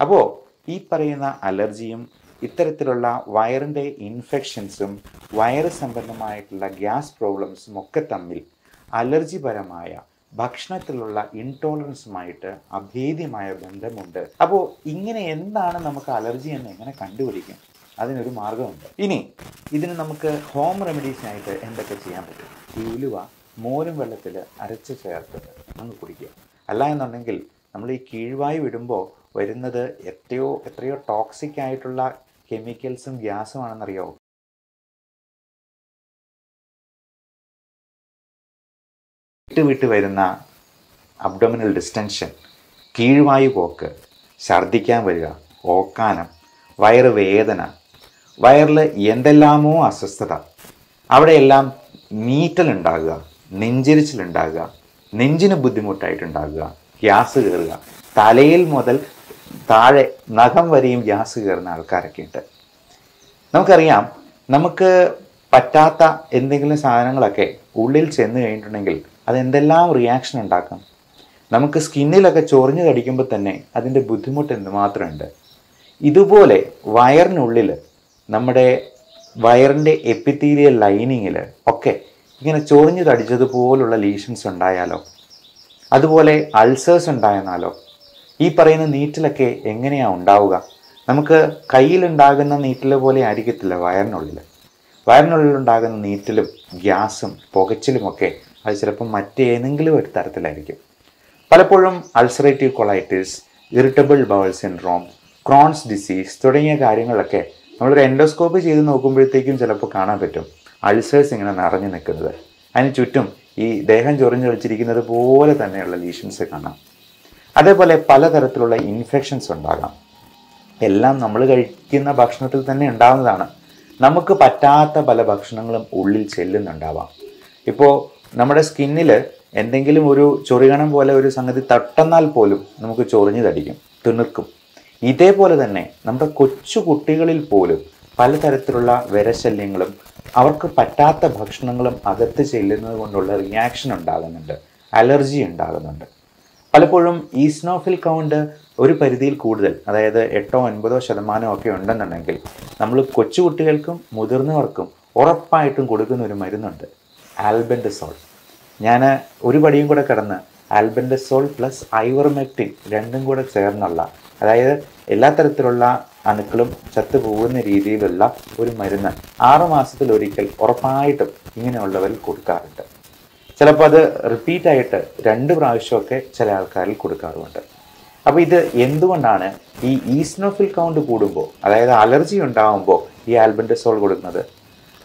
അപ്പോൾ ഈ പറയുന്ന അലർജിയും ഇത്തരത്തിലുള്ള വയറിന്റെ ഇൻഫെക്ഷൻസും വയറ് സംബന്ധമായിട്ടുള്ള ഗ്യാസ് പ്രോബ്ലംസും ഒക്കെ തമ്മിൽ അലർജിപരമായ ഭക്ഷണത്തിലുള്ള ഇൻടോളറൻസുമായിട്ട് അഭേദ്യമായ ബന്ധമുണ്ട്. അപ്പോൾ ഇങ്ങനെ എന്താണ് നമുക്ക് അലർജി എന്ന് എങ്ങനെ കണ്ടുപിടിക്കും? അതിനൊരു മാർഗമുണ്ട്. ഇനി ഇതിന് നമുക്ക് ഹോം റെമഡീസിനായിട്ട് എന്തൊക്കെ ചെയ്യാൻ പറ്റും? ഈ ഉലുവ മോരും വെള്ളത്തിൽ അരച്ച് ചേർത്തിട്ട് അങ്ങ് കുടിക്കുക. അല്ല എന്നുണ്ടെങ്കിൽ നമ്മൾ ഈ കീഴ്വായു വിടുമ്പോൾ വരുന്നത് എത്രയോ എത്രയോ ടോക്സിക് ആയിട്ടുള്ള കെമിക്കൽസും ഗ്യാസും ആണെന്നറിയാവോ? വിട്ട് വിട്ട് വരുന്ന അബ്ഡോമിനൽ ഡിസ്റ്റൻഷൻ കീഴ്വായു പോക്ക് ഛർദ്ദിക്കാൻ വരിക ഓക്കാനം വയറ് വേദന വയറിൽ എന്തെല്ലാമോ അസ്വസ്ഥത. അവിടെയെല്ലാം നീറ്റലുണ്ടാകുക നെഞ്ചിരിച്ചിലുണ്ടാകുക നെഞ്ചിന് ബുദ്ധിമുട്ടായിട്ടുണ്ടാകുക. ഗ്യാസ് കയറുക. തലയിൽ മുതൽ താഴെ നഖം വരെയും ഗ്യാസ് കയറുന്ന ആൾക്കാരൊക്കെ ഉണ്ട് നമുക്കറിയാം നമുക്ക് പറ്റാത്ത എന്തെങ്കിലും സാധനങ്ങളൊക്കെ ഉള്ളിൽ ചെന്ന് കഴിഞ്ഞിട്ടുണ്ടെങ്കിൽ അതെന്തെല്ലാം റിയാക്ഷൻ ഉണ്ടാക്കും? നമുക്ക് സ്കിന്നിലൊക്കെ ചൊറിഞ്ഞു കടിക്കുമ്പോൾ തന്നെ അതിന്റെ ബുദ്ധിമുട്ട് എന്തുമാത്രമുണ്ട്? ഇതുപോലെ വയറിനുള്ളിൽ നമ്മുടെ വയറിന്റെ എപ്പിത്തീരിയൽ ലൈനിങ്ങിൽ ഒക്കെ ഇങ്ങനെ ചൊറിഞ്ഞു തടിച്ചതുപോലുള്ള ലീഷൻസ് ഉണ്ടായാലോ? അതുപോലെ അൾസേഴ്സ് ഉണ്ടായെന്നാലോ ഈ പറയുന്ന നീറ്റിലൊക്കെ എങ്ങനെയാണ് ഉണ്ടാവുക? നമുക്ക് കയ്യിലുണ്ടാകുന്ന നീറ്റിൽ പോലെ ആയിരിക്കത്തില്ല വയറിനുള്ളിൽ വയറിനുള്ളിൽ ഉണ്ടാകുന്ന നീറ്റിലും ഗ്യാസും പുകച്ചിലുമൊക്കെ അത് ചിലപ്പം മറ്റേതെങ്കിലും ഒരു തരത്തിലായിരിക്കും. പലപ്പോഴും ulcerative colitis irritable bowel syndrome Crohn's disease തുടങ്ങിയ കാര്യങ്ങളൊക്കെ നമ്മളൊരു എൻഡോസ്കോപ്പ് ചെയ്ത് നോക്കുമ്പോഴത്തേക്കും ചിലപ്പോൾ കാണാൻ പറ്റും. അൾസേഴ്സ് ഇങ്ങനെ നിറഞ്ഞു നിൽക്കുന്നത്. അതിന് ചുറ്റും ഈ ദേഹം ചൊറിഞ്ഞു വെച്ചിരിക്കുന്നത് പോലെ തന്നെയുള്ള ലീഷൻസ് കാണാം. അതേപോലെ പലതരത്തിലുള്ള ഇൻഫെക്ഷൻസ് ഉണ്ടാകാം. എല്ലാം നമ്മൾ കഴിക്കുന്ന ഭക്ഷണത്തിൽ തന്നെ ഉണ്ടാകുന്നതാണ് നമുക്ക് പറ്റാത്ത പല ഭക്ഷണങ്ങളും ഉള്ളിൽ ചെല്ലുന്നുണ്ടാവാം. ഇപ്പോൾ നമ്മുടെ സ്കിന്നിൽ എന്തെങ്കിലും ഒരു ചൊറികണം പോലെ ഒരു സംഗതി തട്ടെന്നാൽ പോലും നമുക്ക് ചൊറിഞ്ഞു തടിക്കും തിണുക്കും. ഇതേപോലെ തന്നെ നമ്മുടെ കൊച്ചു കുട്ടികളിൽ പോലും പലതരത്തിലുള്ള വിരശല്യങ്ങളും അവർക്ക് പറ്റാത്ത ഭക്ഷണങ്ങളും അകത്ത് ചെല്ലുന്നത് കൊണ്ടുള്ള റിയാക്ഷൻ ഉണ്ടാകുന്നുണ്ട്. അലർജി ഉണ്ടാകുന്നുണ്ട്. പലപ്പോഴും ഈസ്നോഫിൽ കൗണ്ട് ഒരു പരിധിയിൽ കൂടുതൽ അതായത് എട്ടോ ഒൻപതോ ശതമാനം ഒക്കെ ഉണ്ടെന്നുണ്ടെങ്കിൽ നമ്മൾ കൊച്ചുകുട്ടികൾക്കും മുതിർന്നവർക്കും ഉറപ്പായിട്ടും കൊടുക്കുന്ന ഒരു മരുന്നുണ്ട് ആൽബൻഡസോൾ ഞാൻ ഒരു പടിയും കൂടെ കിടന്ന് ആൽബൻഡസോൾ പ്ലസ് ഐവർമെക്റ്റിൻ രണ്ടും കൂടെ ചേർന്നുള്ള അതായത് എല്ലാ തരത്തിലുള്ള അണുക്കളും ചത്തുപോകുന്ന രീതിയിലുള്ള ഒരു മരുന്ന് ആറു മാസത്തിൽ ഒരിക്കൽ ഉറപ്പായിട്ടും ഇങ്ങനെയുള്ളവരിൽ കൊടുക്കാറുണ്ട്. ചിലപ്പോൾ അത് റിപ്പീറ്റായിട്ട് രണ്ട് പ്രാവശ്യമൊക്കെ ചില ആൾക്കാരിൽ കൊടുക്കാറുമുണ്ട്. അപ്പോൾ ഇത് എന്തുകൊണ്ടാണ് ഈ ഈസ്നോഫിൽ കൗണ്ട് കൂടുമ്പോൾ അതായത് അലർജി ഉണ്ടാകുമ്പോൾ ഈ ആൽബൻഡസോൾ കൊടുക്കുന്നത്?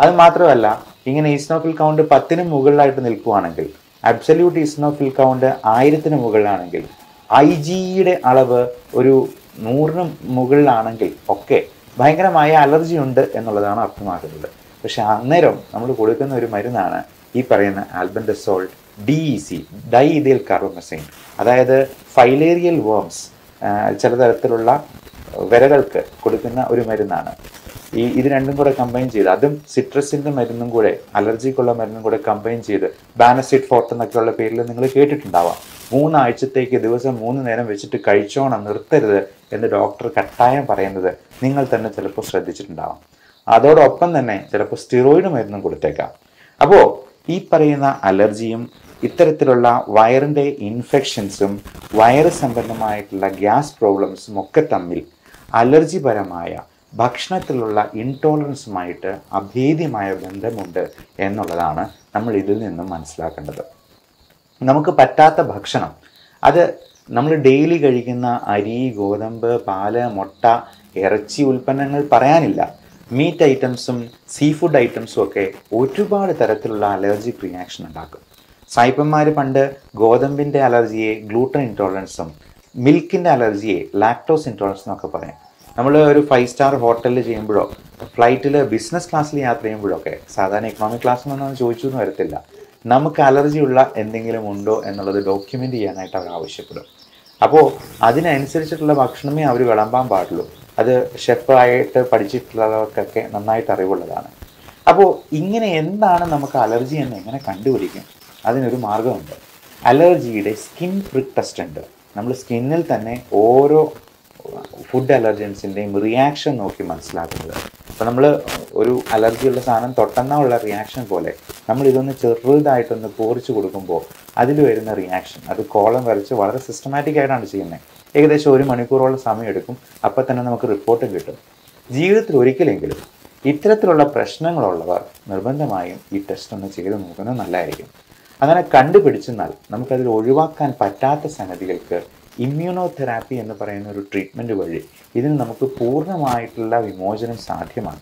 അത് മാത്രമല്ല ഇങ്ങനെ ഈസ്നോഫിൽ കൗണ്ട് പത്തിന് മുകളിലായിട്ട് നിൽക്കുവാണെങ്കിൽ അബ്സല്യൂട്ട് ഈസ്നോഫിൽ കൗണ്ട് ആയിരത്തിന് മുകളിലാണെങ്കിൽ ഐ ജിയുടെ അളവ് ഒരു നൂറിന് മുകളിലാണെങ്കിൽ ഒക്കെ ഭയങ്കരമായ അലർജി ഉണ്ട് എന്നുള്ളതാണ് അർത്ഥമാക്കുന്നത്. പക്ഷെ അന്നേരം നമ്മൾ കൊടുക്കുന്ന ഒരു മരുന്നാണ് ഈ പറയുന്ന albendazole D E C di carbamazine. അതായത് ഫൈലേറിയൽ വേംസ് ചില തരത്തിലുള്ള വിരകൾക്ക് കൊടുക്കുന്ന ഒരു മരുന്നാണ്. ഈ ഇത് രണ്ടും കൂടെ കമ്പൈൻ ചെയ്ത് അതും സിട്രസിന്റെ മരുന്നും കൂടെ അലർജിക്കുള്ള മരുന്നും കൂടെ കമ്പൈൻ ചെയ്ത് ബാനസിഡ് ഫോർട്ട് എന്നൊക്കെയുള്ള പേരിൽ നിങ്ങൾ കേട്ടിട്ടുണ്ടാവാം. മൂന്നാഴ്ചത്തേക്ക് ദിവസം മൂന്ന് നേരം വെച്ചിട്ട് കഴിച്ചോണം നിർത്തരുത് എന്ന് ഡോക്ടർ കട്ടായം പറയുന്നത് നിങ്ങൾ തന്നെ ചിലപ്പോൾ ശ്രദ്ധിച്ചിട്ടുണ്ടാവാം. അതോടൊപ്പം തന്നെ ചിലപ്പോൾ സ്റ്റിറോയിഡ് മരുന്നും കൊടുത്തേക്കാം. അപ്പോൾ ഈ പറയുന്ന അലർജിയും ഇത്തരത്തിലുള്ള വയറിന്റെ ഇൻഫെക്ഷൻസും വൈറസ് സംബന്ധമായിട്ടുള്ള ഗ്യാസ് പ്രോബ്ലംസും ഒക്കെ തമ്മിൽ അലർജിപരമായ ഭക്ഷണത്തിലുള്ള ഇൻടോളറൻസുമായിട്ട് അഭേദ്യമായ ബന്ധമുണ്ട് എന്നുള്ളതാണ് നമ്മൾ ഇതിൽ നിന്നും മനസ്സിലാക്കേണ്ടത്. നമുക്ക് പറ്റാത്ത ഭക്ഷണം അത് നമ്മൾ ഡെയിലി കഴിക്കുന്ന അരി ഗോതമ്പ് പാൽ മുട്ട ഇറച്ചി ഉൽപ്പന്നങ്ങൾ പറയാനില്ല. മീറ്റ് ഐറ്റംസും സീ ഫുഡ് ഐറ്റംസും ഒക്കെ ഒരുപാട് തരത്തിലുള്ള അലർജിക് റിയാക്ഷൻ ഉണ്ടാക്കും. സായിപ്പന്മാർ പണ്ട് ഗോതമ്പിന്റെ അലർജിയെ ഗ്ലൂട്ടൻ ഇൻടോളറൻസും മിൽക്കിന്റെ അലർജിയെ ലാക്ടോസ് ഇൻടോളറൻസ് എന്നൊക്കെ പറയാം. നമ്മൾ ഒരു ഫൈവ് സ്റ്റാർ ഹോട്ടലിൽ ചെയ്യുമ്പോഴോ ഫ്ലൈറ്റിൽ ബിസിനസ് ക്ലാസ്സിൽ യാത്ര ചെയ്യുമ്പോഴോ ഒക്കെ സാധാരണ എക്കണോമിക് ക്ലാസ്സിൽ നിന്നൊന്നും ചോദിച്ചു എന്ന് വരത്തില്ല. നമുക്ക് അലർജിയുള്ള എന്തെങ്കിലും ഉണ്ടോ എന്നുള്ളത് ഡോക്യുമെന്റ് ചെയ്യാനായിട്ട് അവർ ആവശ്യപ്പെടും. അപ്പോൾ അതിനനുസരിച്ചിട്ടുള്ള ഭക്ഷണമേ അവർ വിളമ്പാൻ പാടുള്ളൂ. അത് ഷെഫായിട്ട് പഠിച്ചിട്ടുള്ളവർക്കൊക്കെ നന്നായിട്ട് അറിവുള്ളതാണ്. അപ്പോൾ ഇങ്ങനെ എന്താണ് നമുക്ക് അലർജി എന്ന് എങ്ങനെ കണ്ടുപിടിക്കും? അതിനൊരു മാർഗമുണ്ട്. അലർജിയുടെ സ്കിൻ പ്രിക് ടെസ്റ്റ് ഉണ്ട്. നമ്മൾ സ്കിന്നിൽ തന്നെ ഓരോ ഫുഡ് അലർജൻസിന്റെയും റിയാക്ഷൻ നോക്കി മനസ്സിലാക്കുന്നത്. അപ്പോൾ നമ്മൾ ഒരു അലർജിയുള്ള സാധനം തൊട്ടെന്നാ ഉള്ള റിയാക്ഷൻ പോലെ നമ്മൾ ഇതൊന്ന് ചെറുതായിട്ടൊന്ന് പോറിച്ച് കൊടുക്കുമ്പോൾ അതിൽ വരുന്ന റിയാക്ഷൻ അത് കോളം വരച്ച് വളരെ സിസ്റ്റമാറ്റിക് ആയിട്ടാണ് ചെയ്യുന്നത് ഏകദേശം ഒരു മണിക്കൂറോളം സമയം എടുക്കും അപ്പോൾ തന്നെ നമുക്ക് റിപ്പോർട്ടും കിട്ടും. ജീവിതത്തിൽ ഒരിക്കലെങ്കിലും ഇത്തരത്തിലുള്ള പ്രശ്നങ്ങളുള്ളവർ നിർബന്ധമായും ഈ ടെസ്റ്റ് ഒന്ന് ചെയ്ത് നോക്കുന്നത് നല്ലതായിരിക്കും. അങ്ങനെ കണ്ടുപിടിച്ചെന്നാൽ നമുക്കതിൽ ഒഴിവാക്കാൻ പറ്റാത്ത സംഗതികൾക്ക് ഇമ്മ്യൂണോ തെറാപ്പി എന്ന് പറയുന്ന ഒരു ട്രീറ്റ്മെന്റ് വഴി ഇതിന് നമുക്ക് പൂർണമായിട്ടുള്ള വിമോചനം സാധ്യമാണ്.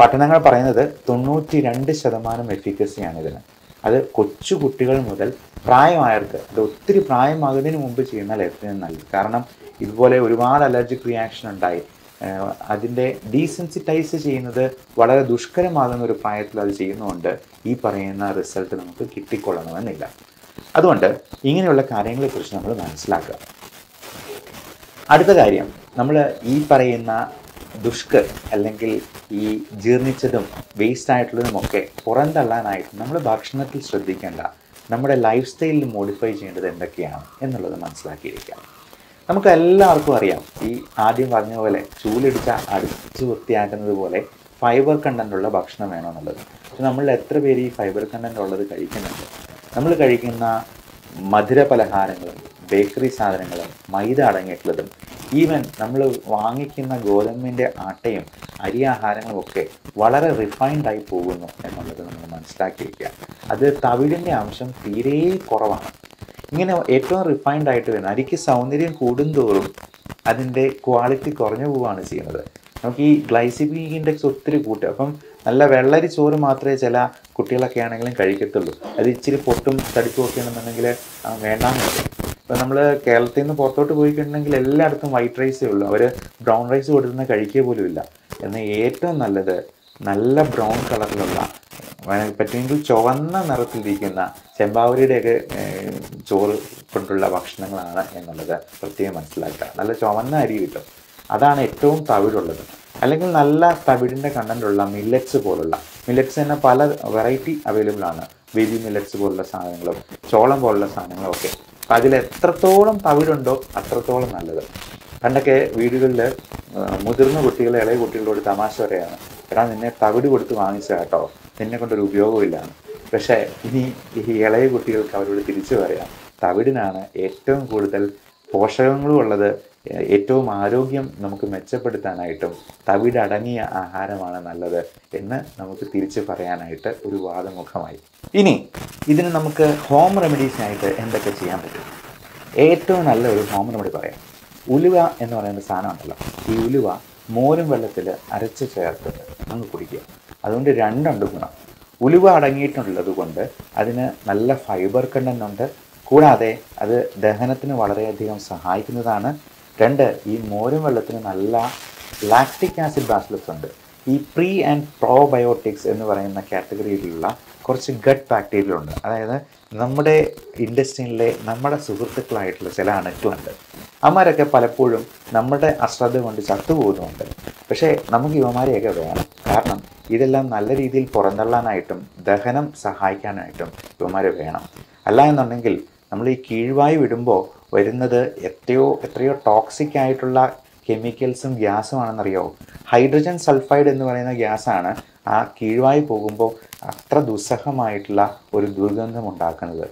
പഠനങ്ങൾ പറയുന്നത് തൊണ്ണൂറ്റി രണ്ട് ശതമാനം എഫിക്കസിയാണ് ഇതിന് അത് കൊച്ചു കുട്ടികൾ മുതൽ പ്രായമായവർക്ക് അത് ഒത്തിരി പ്രായമാകുന്നതിന് മുമ്പ് ചെയ്യുന്നാൽ ഏറ്റവും നല്ലത്. കാരണം ഇതുപോലെ ഒരുപാട് അലർജിക് റിയാക്ഷൻ ഉണ്ടായി. അതിന്റെ ഡീസെൻസിറ്റൈസ് ചെയ്യുന്നത് വളരെ ദുഷ്കരമാകുന്ന ഒരു പ്രായത്തിൽ അത് ചെയ്യുന്നതുകൊണ്ട് ഈ പറയുന്ന റിസൾട്ട് നമുക്ക് കിട്ടിക്കൊള്ളണമെന്നില്ല. അതുകൊണ്ട് ഇങ്ങനെയുള്ള കാര്യങ്ങളെക്കുറിച്ച് നമ്മൾ മനസ്സിലാക്കുക. അടുത്ത കാര്യം നമ്മൾ ഈ പറയുന്ന ദുഷ്കർ അല്ലെങ്കിൽ ഈ ജീർണിച്ചതും വേസ്റ്റ് ആയിട്ടുള്ളതുമൊക്കെ പുറന്തള്ളാനായിട്ട് നമ്മൾ ഭക്ഷണത്തിൽ ശ്രദ്ധിക്കേണ്ട നമ്മുടെ ലൈഫ് സ്റ്റൈലിൽ മോഡിഫൈ ചെയ്യേണ്ടത് എന്തൊക്കെയാണ് എന്നുള്ളത് മനസ്സിലാക്കിയിരിക്കാം. നമുക്ക് എല്ലാവർക്കും അറിയാം ഈ ആദ്യം പറഞ്ഞ പോലെ ചൂലിടിച്ച അടിച്ച് വൃത്തിയാക്കുന്നത് പോലെ ഫൈബർ കണ്ടന്റുള്ള ഭക്ഷണം വേണമെന്നുള്ളത്. പക്ഷെ നമ്മൾ എത്ര പേര് ഈ ഫൈബർ കണ്ടന്റ് ഉള്ളത് കഴിക്കുന്നുണ്ട്? നമ്മൾ കഴിക്കുന്ന മധുര പലഹാരങ്ങളും ബേക്കറി സാധനങ്ങളും മൈദ അടങ്ങിയിട്ടുള്ളതും ഈവൻ നമ്മൾ വാങ്ങിക്കുന്ന ഗോതമ്പിന്റെ ആട്ടയും അരി ഒക്കെ വളരെ റിഫൈൻഡ് ആയി പോകുന്നു എന്നുള്ളത് നമ്മൾ മനസ്സിലാക്കിയിരിക്കുക. അത് തവിടിന്റെ അംശം തീരെ കുറവാണ്. ഇങ്ങനെ ഏറ്റവും റിഫൈൻഡ് ആയിട്ട് വരുന്ന അരിക്ക് സൗന്ദര്യം കൂടുന്തോറും അതിന്റെ ക്വാളിറ്റി കുറഞ്ഞു പോവുകയാണ് ചെയ്യുന്നത്. നമുക്ക് ഈ ഗ്ലൈസിമിക് ഇൻഡെക്സ് ഒത്തിരി കൂട്ടും അപ്പം നല്ല വെള്ളരി ചോറ് മാത്രമേ ചില കുട്ടികളൊക്കെ ആണെങ്കിലും കഴിക്കത്തുള്ളൂ. അത് ഇച്ചിരി പൊട്ടും തടിപ്പും ഒക്കെ ആണെന്നുണ്ടെങ്കിൽ വേണ്ടാന്ന് പറയും ഇപ്പം നമ്മൾ കേരളത്തിൽ നിന്ന് പുറത്തോട്ട് പോയിക്കിട്ടുണ്ടെങ്കിൽ എല്ലായിടത്തും വൈറ്റ് റൈസേ ഉള്ളൂ. അവർ ബ്രൗൺ റൈസ് കൊടുക്കുന്ന കഴിക്കുക പോലും ഇല്ല. എന്നാൽ ഏറ്റവും നല്ലത് നല്ല ബ്രൗൺ കളറിലുള്ള പറ്റുമെങ്കിൽ ചുവന്ന നിറത്തിലിരിക്കുന്ന ചെമ്പാവരിയുടെയൊക്കെ ചോറ് കൊണ്ടുള്ള ഭക്ഷണങ്ങളാണ് എന്നുള്ളത് പ്രത്യേകം മനസ്സിലാക്കുക. നല്ല ചുവന്ന അരി കിട്ടും. അതാണ് ഏറ്റവും തവിടുള്ളത്. അല്ലെങ്കിൽ നല്ല തവിടിന്റെ കണ്ടന്റുള്ള മില്ലറ്റ്സ് പോലുള്ള മില്ലറ്റ്സ് തന്നെ പല വെറൈറ്റി അവൈലബിൾ ആണ്. ബേബി മില്ലറ്റ്സ് പോലുള്ള സാധനങ്ങളും ചോളം പോലുള്ള സാധനങ്ങളും ഒക്കെ. അപ്പം അതിൽ എത്രത്തോളം തവിടുണ്ടോ അത്രത്തോളം നല്ലത്. പണ്ടൊക്കെ വീടുകളിൽ മുതിർന്ന കുട്ടികളെ ഇളയ കുട്ടികളോട് തമാശ പറയാണ് എടാ നിന്നെ തവിട് കൊടുത്ത് വാങ്ങിച്ച കേട്ടോ. നിന്നെ കൊണ്ടൊരു ഉപയോഗമില്ലാണ് പക്ഷേ ഇനി ഈ ഇളയ കുട്ടികൾക്ക് അവരോട് തിരിച്ചു പറയാം. തവിടിനാണ് ഏറ്റവും കൂടുതൽ പോഷകങ്ങളും ഉള്ളത് ഏറ്റവും ആരോഗ്യം നമുക്ക് മെച്ചപ്പെടുത്താനായിട്ടും തവിടടങ്ങിയ ആഹാരമാണ് നല്ലത് എന്ന് നമുക്ക് തിരിച്ചു പറയാനായിട്ട് ഒരു വാദമുഖമായി. ഇനി ഇതിന് നമുക്ക് ഹോം റെമഡീസിനായിട്ട് എന്തൊക്കെ ചെയ്യാൻ പറ്റും? ഏറ്റവും നല്ല ഒരു ഹോം റെമഡി പറയാം. ഉലുവ എന്ന് പറയുന്ന സാധനമാണല്ലോ ഈ ഉലുവ മോരും വെള്ളത്തിൽ അരച്ച് ചേർത്ത് നമുക്ക് കുടിക്കുക. അതുകൊണ്ട് രണ്ടുണ്ട് ഗുണം. ഉലുവ അടങ്ങിയിട്ടുള്ളത് കൊണ്ട് അതിന് നല്ല ഫൈബർ കണ്ടന്റ് ഉണ്ട്. കൂടാതെ അത് ദഹനത്തിന് വളരെയധികം സഹായിക്കുന്നതാണ് രണ്ട് ഈ മോരും വെള്ളത്തിന് നല്ല ലാക്റ്റിക് ആസിഡ് ബാസിലസ് ഉണ്ട്. ഈ പ്രീ ആൻഡ് പ്രോബയോട്ടിക്സ് എന്ന് പറയുന്ന കാറ്റഗറിയിലുള്ള കുറച്ച് ഗട്ട് ബാക്ടീരിയ ഉണ്ട് അതായത് നമ്മുടെ ഇൻഡസ്ട്രിയിലെ നമ്മുടെ സുഹൃത്തുക്കളായിട്ടുള്ള ചില അണുക്കളുണ്ട്. അമ്മമാരൊക്കെ പലപ്പോഴും നമ്മുടെ അശ്രദ്ധ കൊണ്ട് ചത്തുപോകുന്നുണ്ട്. പക്ഷേ നമുക്ക് യുവമാരെയൊക്കെ വേണം. കാരണം ഇതെല്ലാം നല്ല രീതിയിൽ പുറന്തള്ളാനായിട്ടും ദഹനം സഹായിക്കാനായിട്ടും യുവമാരെ വേണം. അല്ല എന്നുണ്ടെങ്കിൽ നമ്മൾ ഈ കീഴ്വായു വിടുമ്പോൾ വരുന്നത് എത്രയോ എത്രയോ ടോക്സിക് ആയിട്ടുള്ള കെമിക്കൽസും ഗ്യാസും ആണെന്നറിയാമോ ഹൈഡ്രജൻ സൾഫൈഡ് എന്ന് പറയുന്ന ഗ്യാസാണ് ആ കീഴ്വായി പോകുമ്പോൾ അത്ര ദുസ്സഹമായിട്ടുള്ള ഒരു ദുർഗന്ധം ഉണ്ടാക്കുന്നത്.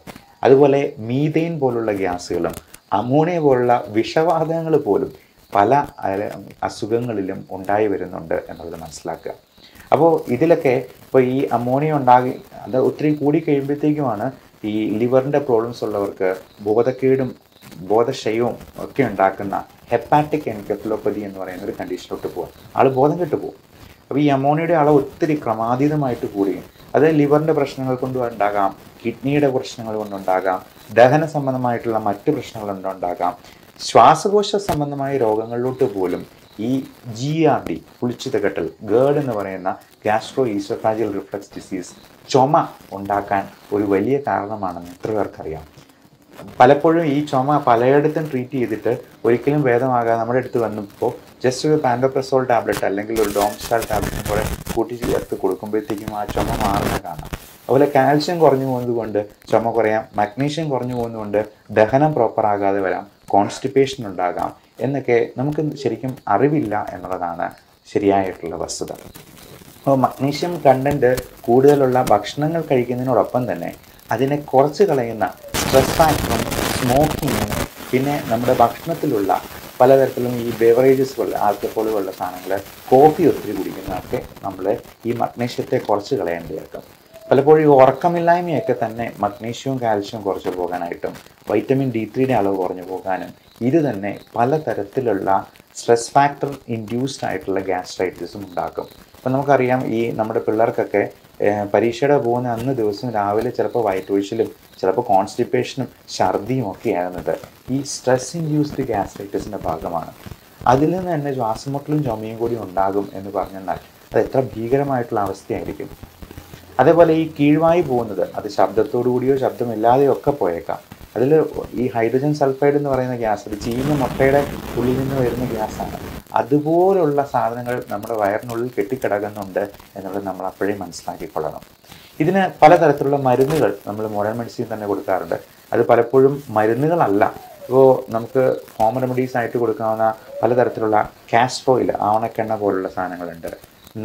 അതുപോലെ മീതെയിൻ പോലുള്ള ഗ്യാസുകളും അമോണിയ പോലുള്ള വിഷവാതകങ്ങൾ പോലും പല അസുഖങ്ങളിലും ഉണ്ടായി വരുന്നുണ്ട് എന്നുള്ളത് മനസ്സിലാക്കുക. അപ്പോൾ ഇതിലൊക്കെ ഇപ്പോൾ ഈ അമോണിയ ഉണ്ടാകി അത് ഒത്തിരി കൂടി കഴിയുമ്പോഴത്തേക്കുമാണ് ഈ ലിവറിന്റെ പ്രോബ്ലംസ് ഉള്ളവർക്ക് ബോധക്കേടും ബോധക്ഷയവും ഒക്കെ ഉണ്ടാക്കുന്ന ഹെപ്പാറ്റിക് എൻകെഫലോപ്പതി എന്ന് പറയുന്ന ഒരു കണ്ടീഷനിലോട്ട് പോകും ആൾ ബോധം കെട്ടു പോകും അപ്പോൾ ഈ അമോണിയയുടെ അളവ് ഒത്തിരി ക്രമാതീതമായിട്ട് കൂടുകയും അത് ലിവറിന്റെ പ്രശ്നങ്ങൾ കൊണ്ട് ഉണ്ടാകാം കിഡ്നിയുടെ പ്രശ്നങ്ങൾ കൊണ്ടുണ്ടാകാം ദഹന സംബന്ധമായിട്ടുള്ള മറ്റ് പ്രശ്നങ്ങൾ കൊണ്ടുണ്ടാകാം ശ്വാസകോശ സംബന്ധമായ രോഗങ്ങളിലോട്ട് പോലും ഈ ജി ആർ ഡി പുളിച്ചിതകെട്ടൽ ഗേഡ് എന്ന് പറയുന്ന ഗ്യാസ്ട്രോ ഈസോഫാജിയൽ റിഫ്ലക്സ് ഡിസീസ് ചുമ ഉണ്ടാക്കാൻ ഒരു വലിയ കാരണമാണെന്ന് എത്ര പേർക്കറിയാം? പലപ്പോഴും ഈ ചുമ പലയിടത്തും ട്രീറ്റ് ചെയ്തിട്ട് ഒരിക്കലും ഭേദമാകാതെ നമ്മുടെ അടുത്ത് വന്നപ്പോൾ ജസ്റ്റ് ഒരു പാൻഡോപ്രസോൾ ടാബ്ലറ്റ് അല്ലെങ്കിൽ ഒരു ഡോംസ്റ്റാൾ ടാബ്ലറ്റും കൂടെ കൂട്ടി ചേർത്ത് കൊടുക്കുമ്പോഴത്തേക്കും ആ ചുമ മാറുന്ന കാണാം. അതുപോലെ കാൽഷ്യം കുറഞ്ഞു പോകുന്നത് കൊണ്ട് ചുമ കുറയാം മഗ്നീഷ്യം കുറഞ്ഞു പോകുന്നതുകൊണ്ട് ദഹനം പ്രോപ്പർ ആകാതെ വരാം കോൺസ്റ്റിപ്പേഷൻ ഉണ്ടാകാം എന്നൊക്കെ നമുക്ക് ശരിക്കും അറിവില്ല എന്നുള്ളതാണ് ശരിയായിട്ടുള്ള വസ്തുത. അപ്പോൾ മഗ്നീഷ്യം കണ്ടന്റ് കൂടുതലുള്ള ഭക്ഷണങ്ങൾ കഴിക്കുന്നതിനോടൊപ്പം തന്നെ അതിനെ കുറച്ച് കളയുന്ന സ്ട്രെസ് ഫാക്ടറും സ്മോക്കിങ്ങും പിന്നെ നമ്മുടെ ഭക്ഷണത്തിലുള്ള പലതരത്തിലും ഈ ബെവറേജസ് പോലെ ആൽക്കഹോൾ സാധനങ്ങൾ കോഫി ഒത്തിരി കുടിക്കുന്നതൊക്കെ നമ്മൾ ഈ മഗ്നീഷ്യത്തെ കുറച്ച് കളയേണ്ടിയേക്കും പലപ്പോഴും ഈ ഉറക്കമില്ലായ്മയൊക്കെ തന്നെ മഗ്നീഷ്യവും കാൽഷ്യവും കുറച്ച് പോകാനായിട്ടും വൈറ്റമിൻ ഡി ത്രീയുടെ അളവ് കുറഞ്ഞു പോകാനും ഇത് തന്നെ പലതരത്തിലുള്ള സ്ട്രെസ് ഫാക്ടർ ഇൻഡ്യൂസ്ഡ് ആയിട്ടുള്ള ഗ്യാസ്ട്രൈറ്റിസും ഉണ്ടാക്കും. അപ്പം നമുക്കറിയാം ഈ നമ്മുടെ പിള്ളേർക്കൊക്കെ പരീക്ഷയുടെ പോകുന്ന അന്ന് ദിവസം രാവിലെ ചിലപ്പോൾ വയറ്റൊഴിച്ചിലും ചിലപ്പോൾ കോൺസ്റ്റിപ്പേഷനും ഛർദിയും ഒക്കെ ആകുന്നത് ഈ സ്ട്രെസ് ഇൻഡ്യൂസ്ഡ് ഗ്യാസ്ട്രൈറ്റിസിന്റെ ഭാഗമാണ്. അതിൽ നിന്ന് തന്നെ ശ്വാസമുട്ടലും ചുമയും കൂടി ഉണ്ടാകും എന്ന് പറഞ്ഞാൽ അത് എത്ര ഭീകരമായിട്ടുള്ള അവസ്ഥയായിരിക്കും. അതേപോലെ ഈ കീഴ്വായി പോകുന്നത് അത് ശബ്ദത്തോടു കൂടിയോ ശബ്ദമില്ലാതെയോ ഒക്കെ പോയേക്കാം. അതിൽ ഈ ഹൈഡ്രജൻ സൾഫൈഡ് എന്ന് പറയുന്ന ഗ്യാസ് അത് ചീഞ്ഞ മുട്ടയുടെ ഉള്ളിൽ നിന്ന് വരുന്ന ഗ്യാസാണ് അതുപോലുള്ള സാധനങ്ങൾ നമ്മുടെ വയറിനുള്ളിൽ കെട്ടിക്കിടക്കുന്നുണ്ട് എന്നുള്ളത് നമ്മൾ അപ്പോഴേ മനസ്സിലാക്കിക്കൊള്ളണം. ഇതിന് പലതരത്തിലുള്ള മരുന്നുകൾ നമ്മൾ മോഡേൺ മെഡിസിൻ തന്നെ കൊടുക്കാറുണ്ട്. അത് പലപ്പോഴും മരുന്നുകളല്ല. ഇപ്പോൾ നമുക്ക് ഹോം റെമഡീസ് ആയിട്ട് കൊടുക്കാവുന്ന പലതരത്തിലുള്ള കാസ്ട്രോയിൽ ആവണക്കെണ്ണ പോലുള്ള സാധനങ്ങളുണ്ട്.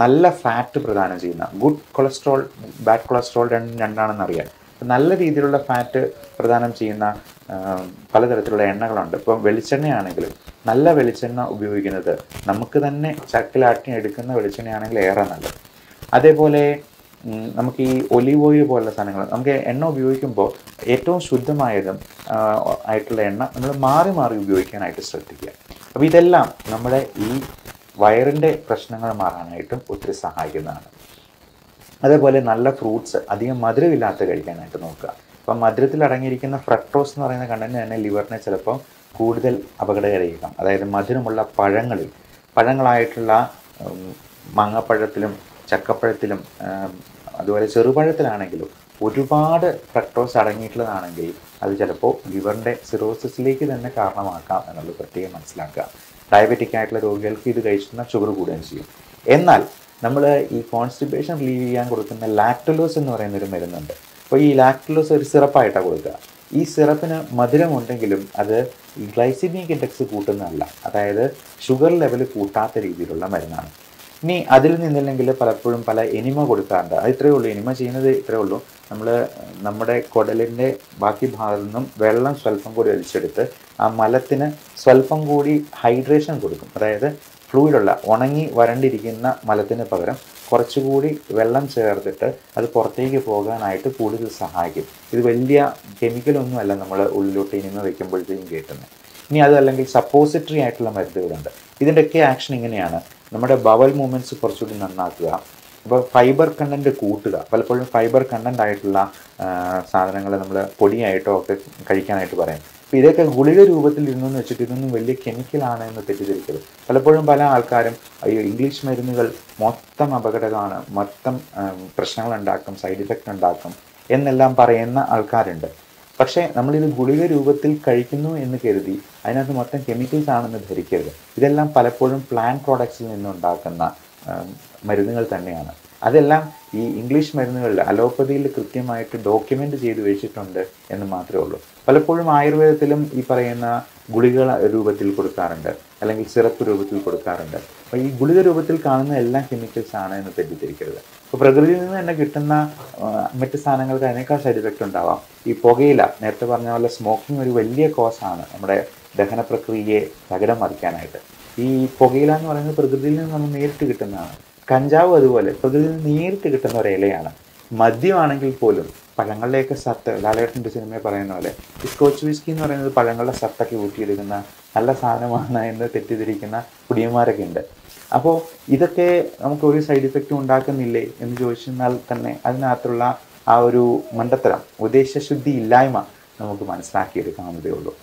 നല്ല ഫാറ്റ് പ്രദാനം ചെയ്യുന്ന ഗുഡ് കൊളസ്ട്രോൾ ബാഡ് കൊളസ്ട്രോൾ രണ്ടും രണ്ടാണെന്ന് അറിയാം നല്ല രീതിയിലുള്ള ഫാറ്റ് പ്രദാനം ചെയ്യുന്ന പലതരത്തിലുള്ള എണ്ണകളുണ്ട്. ഇപ്പം വെളിച്ചെണ്ണയാണെങ്കിലും നല്ല വെളിച്ചെണ്ണ ഉപയോഗിക്കുന്നത് നമുക്ക് തന്നെ ചക്കിലാട്ടി എടുക്കുന്ന വെളിച്ചെണ്ണയാണെങ്കിൽ ഏറെ നല്ലത്. അതേപോലെ നമുക്ക് ഈ ഒലിവ് ഓയിൽ പോലുള്ള സാധനങ്ങൾ നമുക്ക് എണ്ണ ഉപയോഗിക്കുമ്പോൾ ഏറ്റവും ശുദ്ധമായതും ആയിട്ടുള്ള എണ്ണ നമ്മൾ മാറി മാറി ഉപയോഗിക്കാനായിട്ട് ശ്രദ്ധിക്കുക. അപ്പോൾ ഇതെല്ലാം നമ്മുടെ ഈ വയറിന്റെ പ്രശ്നങ്ങൾ മാറാനായിട്ടും ഒത്തിരി സഹായിക്കുന്നതാണ്. അതേപോലെ നല്ല ഫ്രൂട്ട്സ് അധികം മധുരമില്ലാത്ത കഴിക്കാനായിട്ട് നോക്കുക. അപ്പം മധുരത്തിൽ അടങ്ങിയിരിക്കുന്ന ഫ്രക്ടോസ് എന്ന് പറയുന്ന കണ്ടന്റ് തന്നെ ലിവറിനെ ചിലപ്പോൾ കൂടുതൽ അപകടകരമായിരിക്കാം അതായത് മധുരമുള്ള പഴങ്ങളിൽ പഴങ്ങളായിട്ടുള്ള മാങ്ങപ്പഴത്തിലും ചക്കപ്പഴത്തിലും അതുപോലെ ചെറുപഴത്തിലാണെങ്കിലും ഒരുപാട് ഫ്രക്ടോസ് അടങ്ങിയിട്ടുള്ളതാണെങ്കിൽ അത് ചിലപ്പോൾ ലിവറിന്റെ സിറോസിസിലേക്ക് തന്നെ കാരണമാക്കാം എന്നുള്ളത് പ്രത്യേകം മനസ്സിലാക്കുക. ഡയബറ്റിക് ആയിട്ടുള്ള രോഗികൾക്ക് ഇത് കഴിക്കുന്ന ഷുഗർ കൂടുകയും ചെയ്യും. എന്നാൽ നമ്മൾ ഈ കോൺസ്റ്റിപ്പേഷൻ റിലീവ് ചെയ്യാൻ കൊടുക്കുന്ന ലാക്ടലോസ് എന്ന് പറയുന്ന ഒരു മരുന്നുണ്ട്. അപ്പോൾ ഈ ലാക്ടലോസ് ഒരു സിറപ്പായിട്ടാണ് കൊടുക്കുക. ഈ സിറപ്പിന് മധുരമുണ്ടെങ്കിലും അത് ഗ്ലൈസിമിക് ഇൻഡെക്സ് കൂട്ടുന്നതല്ല. അതായത് ഷുഗർ ലെവൽ കൂട്ടാത്ത രീതിയിലുള്ള മരുന്നാണ്. ഇനി അതിൽ നിന്നില്ലെങ്കിൽ പലപ്പോഴും പല എനിമ കൊടുക്കാറുണ്ട്. അത് ഇത്രയേ ഉള്ളൂ. എനിമ ചെയ്യുന്നത് ഇത്രയേ ഉള്ളൂ. നമ്മൾ നമ്മുടെ കുടലിന്റെ ബാക്കി ഭാഗത്തു നിന്നും വെള്ളം സ്വല്പം കൂടി വലിച്ചെടുത്ത് ആ മലത്തിന് സ്വല്പം കൂടി ഹൈഡ്രേഷൻ കൊടുക്കും. അതായത് ഫ്ലൂയിഡുള്ള ഉണങ്ങി വരണ്ടിരിക്കുന്ന മലത്തിന് പകരം കുറച്ചുകൂടി വെള്ളം ചേർത്തിട്ട് അത് പുറത്തേക്ക് പോകാനായിട്ട് കൂടുതൽ സഹായിക്കും. ഇത് വലിയ കെമിക്കലൊന്നുമല്ല നമ്മൾ ഉള്ളിലോട്ട് ഇനിമ വയ്ക്കുമ്പോഴത്തേക്കും കേട്ടുന്നത്. ഇനി അതല്ലെങ്കിൽ സപ്പോസിറ്ററി ആയിട്ടുള്ള മരുന്നുകളുണ്ട്. ഇതിന്റെയൊക്കെ ആക്ഷൻ ഇങ്ങനെയാണ്. നമ്മുടെ ബവൽ മൂവ്മെന്റ്സ് കുറച്ചുകൂടി നന്നാക്കുക. അപ്പോൾ ഫൈബർ കണ്ടന്റ് കൂട്ടുക. പലപ്പോഴും ഫൈബർ കണ്ടന്റ് ആയിട്ടുള്ള സാധനങ്ങൾ നമ്മൾ പൊടിയായിട്ടോ ഒക്കെ കഴിക്കാനായിട്ട് പറയാം. അപ്പോൾ ഇതൊക്കെ ഗുളിക രൂപത്തിൽ ഇരുന്നെന്ന് വെച്ചിട്ട് ഇതൊന്നും വലിയ കെമിക്കലാണ് എന്ന് തെറ്റിദ്ധരിക്കരുത്. പലപ്പോഴും പല ആൾക്കാരും അയ്യോ ഇംഗ്ലീഷ് മരുന്നുകൾ മൊത്തം അപകടമാണ് മൊത്തം ഉണ്ടാക്കും സൈഡ് ഇഫക്റ്റ് ഉണ്ടാക്കും എന്നെല്ലാം പറയുന്ന ആൾക്കാരുണ്ട്. പക്ഷേ നമ്മളിത് ഗുളിക രൂപത്തിൽ കഴിക്കുന്നു എന്ന് കരുതി അതിനകത്ത് മൊത്തം കെമിക്കൽസ് ആണെന്ന് ധരിക്കരുത്. ഇതെല്ലാം പലപ്പോഴും പ്ലാൻ പ്രോഡക്ട്സിൽ നിന്നുണ്ടാക്കുന്ന മരുന്നുകൾ തന്നെയാണ്. അതെല്ലാം ഈ ഇംഗ്ലീഷ് മരുന്നുകളിൽ അലോപ്പതിയിൽ കൃത്യമായിട്ട് ഡോക്യുമെന്റ് ചെയ്ത് വെച്ചിട്ടുണ്ട് എന്ന് മാത്രമേ ഉള്ളൂ. പലപ്പോഴും ആയുർവേദത്തിലും ഈ പറയുന്ന ഗുളിക രൂപത്തിൽ കൊടുക്കാറുണ്ട്. അല്ലെങ്കിൽ സിറപ്പ് രൂപത്തിൽ കൊടുക്കാറുണ്ട്. അപ്പോൾ ഈ ഗുളിക രൂപത്തിൽ കാണുന്ന എല്ലാ കെമിക്കൽസ് ആണ് എന്ന് തെറ്റിദ്ധരിക്കരുത്. അപ്പോൾ പ്രകൃതിയിൽ നിന്ന് തന്നെ കിട്ടുന്ന മറ്റ് സാധനങ്ങൾക്ക് അതിനേക്കാൾ സൈഡ് ഇഫക്റ്റ് ഉണ്ടാവാം. ഈ പുകയില നേരത്തെ പറഞ്ഞ പോലെ സ്മോക്കിംഗ് ഒരു വലിയ കോസാണ് നമ്മുടെ ദഹന പ്രക്രിയയെ തകിടം മറിക്കാനായിട്ട്. ഈ പുകയില എന്ന് പറയുന്നത് പ്രകൃതിയിൽ നിന്ന് നമ്മൾ നേരിട്ട് കിട്ടുന്നതാണ്. കഞ്ചാവ് അതുപോലെ പ്രകൃതിയിൽ നിന്ന് നേരിട്ട് കിട്ടുന്ന ഒരു ഇലയാണ്. മദ്യമാണെങ്കിൽ പോലും പഴങ്ങളുടെയൊക്കെ സത്ത് ലാലേട്ടന്റെ സിനിമയെ പറയുന്ന പോലെ ഈ സ്കോച്ച് വിസ്കി എന്ന് പറയുന്നത് പഴങ്ങളുടെ സത്തൊക്കെ ഊട്ടിയെടുക്കുന്ന നല്ല സാധനമാണ് എന്ന് തെറ്റിദ്ധരിക്കുന്ന കുടിയന്മാരൊക്കെ ഉണ്ട്. അപ്പോൾ ഇതൊക്കെ നമുക്ക് ഒരു സൈഡ് ഇഫക്റ്റും ഉണ്ടാക്കുന്നില്ലേ എന്ന് ചോദിച്ചാൽ തന്നെ അതിനകത്തുള്ള ആ ഒരു മണ്ടത്തരം ഉദ്ദേശശുദ്ധി ഇല്ലായ്മ നമുക്ക് മനസ്സിലാക്കിയെടുക്കാവുന്നതേ ഉള്ളൂ.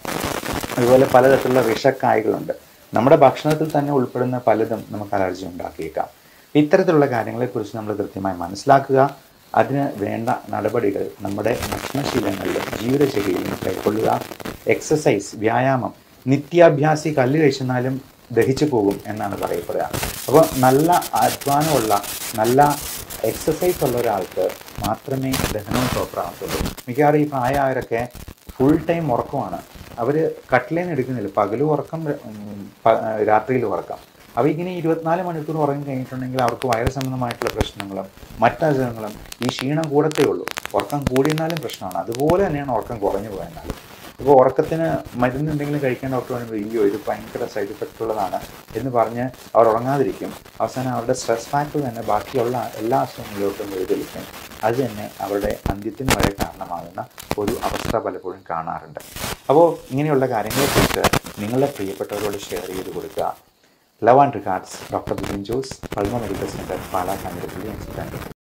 അതുപോലെ പലതരത്തിലുള്ള വിഷക്കായകളുണ്ട്. നമ്മുടെ ഭക്ഷണത്തിൽ തന്നെ ഉൾപ്പെടുന്ന പലതും നമുക്ക് അലർജി ഉണ്ടാക്കിയേക്കാം. ഇത്തരത്തിലുള്ള കാര്യങ്ങളെക്കുറിച്ച് നമ്മൾ കൃത്യമായി മനസ്സിലാക്കുക. അതിന് വേണ്ട നടപടികൾ നമ്മുടെ ഭക്ഷണശീലങ്ങളിലും ജീവിതശൈലിയിലും കൈക്കൊള്ളുക. എക്സസൈസ് വ്യായാമം നിത്യാഭ്യാസി കല്ല് കഴിച്ചെന്നാലും ദഹിച്ചു പോകും എന്നാണ് പറയപ്പെടുക. അപ്പോൾ നല്ല അധ്വാനമുള്ള നല്ല എക്സസൈസ് ഉള്ള ഒരാൾക്ക് മാത്രമേ ദഹനവും പ്രോപ്പറാകത്തുള്ളൂ മിക്കവാറും ഈ പ്രായമായവരൊക്കെ ഫുൾ ടൈം ഉറക്കമാണ്. അവർ കട്ടിലേന്ന് എടുക്കുന്നില്ല. പകലും ഉറക്കം രാത്രിയിൽ ഉറക്കം. അപ്പോൾ ഇങ്ങനെ ഇരുപത്തിനാല് മണിക്കൂർ ഉറങ്ങി കഴിഞ്ഞിട്ടുണ്ടെങ്കിൽ അവർക്ക് വയറ് സംബന്ധമായിട്ടുള്ള പ്രശ്നങ്ങളും മറ്റസുഖങ്ങളും ഈ ക്ഷീണം കൂടത്തേ ഉള്ളൂ. ഉറക്കം കൂടിയിരുന്നാലും പ്രശ്നമാണ്. അതുപോലെ തന്നെയാണ് ഉറക്കം കുറഞ്ഞു പോയെന്നാലും. ഇപ്പോൾ ഉറക്കത്തിന് മരുന്ന് എന്തെങ്കിലും കഴിക്കാൻ ഡോക്ടർ പറയുമ്പോൾ അയ്യോ ഇത് ഭയങ്കര സൈഡ് ഇഫക്റ്റ് ഉള്ളതാണ് എന്ന് പറഞ്ഞ് അവർ ഉറങ്ങാതിരിക്കും. അവസാനം അവരുടെ സ്ട്രെസ് ഫാക്ടർ തന്നെ ബാക്കിയുള്ള എല്ലാ അസുഖങ്ങളിലോട്ടും വഴിതെളിക്കും അത് തന്നെ അവരുടെ അന്ത്യത്തിന് വരെ കാരണമാകുന്ന ഒരു അവസ്ഥ പലപ്പോഴും കാണാറുണ്ട്. അപ്പോൾ ഇങ്ങനെയുള്ള കാര്യങ്ങളെക്കുറിച്ച് നിങ്ങളുടെ പ്രിയപ്പെട്ടവരോട് ഷെയർ ചെയ്ത് കൊടുക്കുക. Love and regards, Dr. Vijay Jose, Palma Medical Center, Pala, Kandirapalli, and